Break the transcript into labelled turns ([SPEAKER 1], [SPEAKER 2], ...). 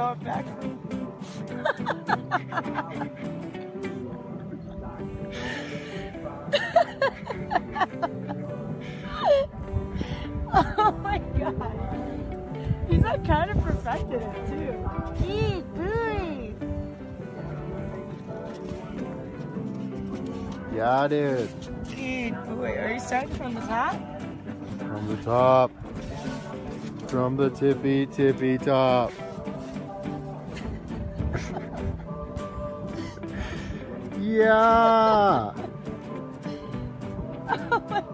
[SPEAKER 1] going back. oh my god. He's like kind of perfected it too. He's buoy.
[SPEAKER 2] Yeah, dude.
[SPEAKER 1] Dude, boy, are you starting from the top?
[SPEAKER 2] From the top. From the tippy tippy top. Yeah. oh